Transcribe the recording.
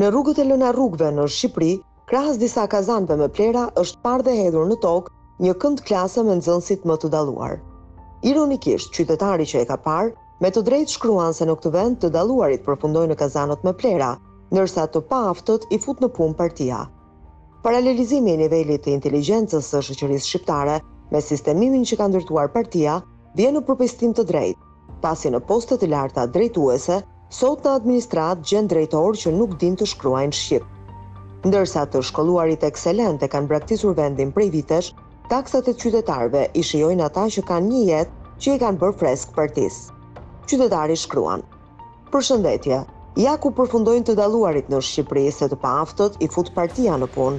Në rrugët e lëna rrugëve në Shqipëri, krahas disa kazanëve me plehra, është parë dhe hedhur në tokë një kënd klase me nxënësit më të dalluar. Ironikisht, qytetari që e ka parë, me të drejtë shkruan se në këtë vend të dalluarit përfundojnë në kazanët me plehra, ndërsa të paaftët i fut në punë partia. Paralelizimi i nivelit të inteligjencës së shoqërisë shqiptare me sistemimin që ka ndërtuar partia vjen në përpjesëtim të drejtë, Pasi në poste të larta drejtuese, sot në administratë gjen drejtorë që nuk dinë të shkruajnë shqip. Ndërsa të shkolluarit ekselentë e kanë braktisur vendin prej vitesh, taksat e qytetarëve i shijojnë ata që kanë një jetë që i kanë bërë fresk partisë. Qytetari shkruan, Përshëndetje, ja ku përfundojnë të dalluarit në Shqipëri se të paaftët i fut partia në punë.